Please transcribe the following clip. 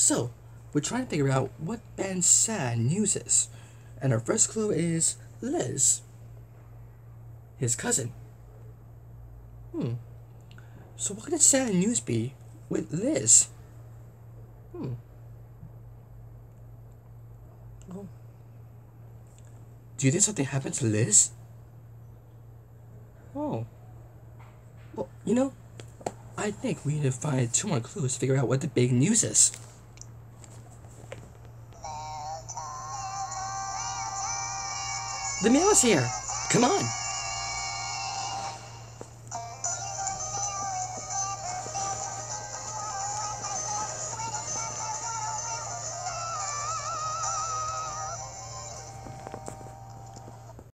So, we're trying to figure out what band sad news is. And our first clue is Liz, his cousin. Hmm. So, what could sad news be with Liz? Hmm. Oh. Do you think something happened to Liz? Oh. Well, you know, I think we need to find two more clues to figure out what the big news is. The mail is here. Come on.